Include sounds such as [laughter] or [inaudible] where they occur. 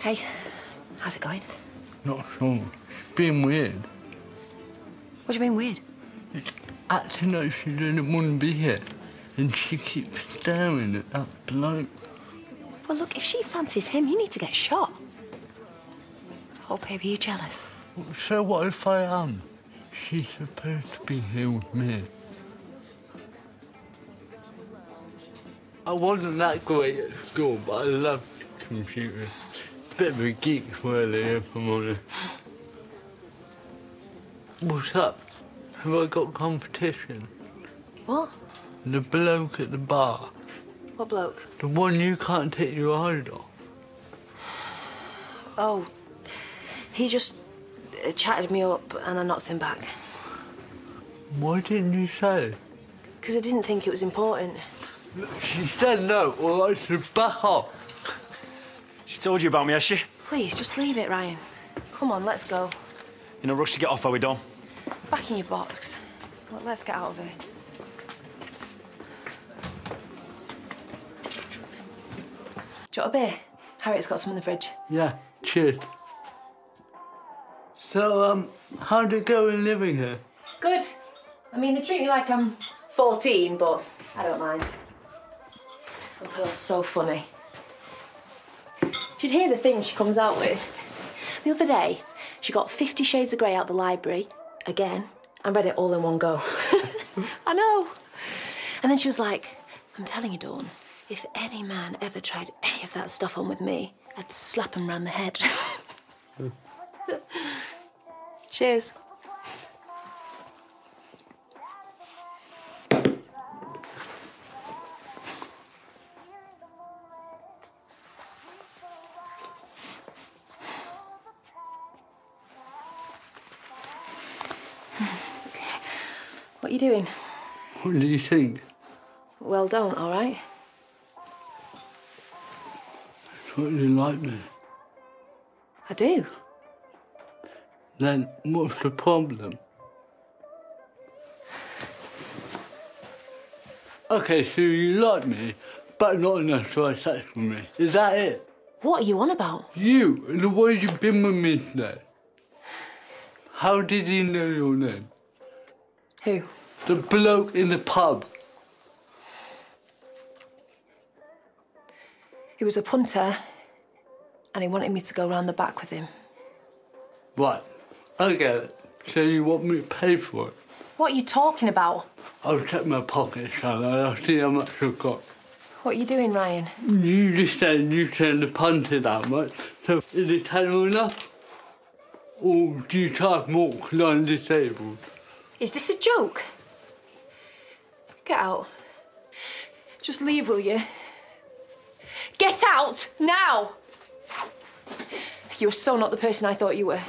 Hey, how's it going? Not sure. Being weird. What do you mean weird? It's Acting like she didn't want to be here. And she keeps staring at that bloke. Well, look, if she fancies him, you need to get shot. Oh, baby, you jealous? So what if I am? She's supposed to be here with me. I wasn't that great at school, but I loved computers. Bit of a geek, really, if I'm honest. What's up? Have I got competition? What? The bloke at the bar. What bloke? The one you can't take your eyes off. Oh, he just uh, chatted me up and I knocked him back. Why didn't you say? Because I didn't think it was important. She said no, or I should back off. She told you about me, has she? Please, just leave it, Ryan. Come on, let's go. In a rush to get off, are we done? Back in your box. Well, let's get out of here. Do you want a beer? Harriet's got some in the fridge. Yeah, cheers. So, um, how'd it go in living here? Good. I mean, they treat me like I'm 14, but I don't mind. Oh, Pearl's so funny. You'd hear the things she comes out with. The other day, she got Fifty Shades of Grey out the library, again, and read it all in one go. [laughs] I know. And then she was like, I'm telling you, Dawn, if any man ever tried any of that stuff on with me, I'd slap him round the head. [laughs] Cheers. What are you doing? What do you think? Well, don't, all right? Thought you liked me. I do. Then what's the problem? Okay, so you like me, but not enough to have sex with me. Is that it? What are you on about? You, and the way you've been with me today. How did he know your name? Who? The bloke in the pub. He was a punter, and he wanted me to go round the back with him. Right, I get it. So you want me to pay for it? What are you talking about? I'll check my pocket, shall I? I'll see how much I've got. What are you doing, Ryan? You just said you said the punter that much, so is it terrible enough? Or do you charge more because I'm disabled? Is this a joke? Get out. Just leave, will you? Get out now! You're so not the person I thought you were.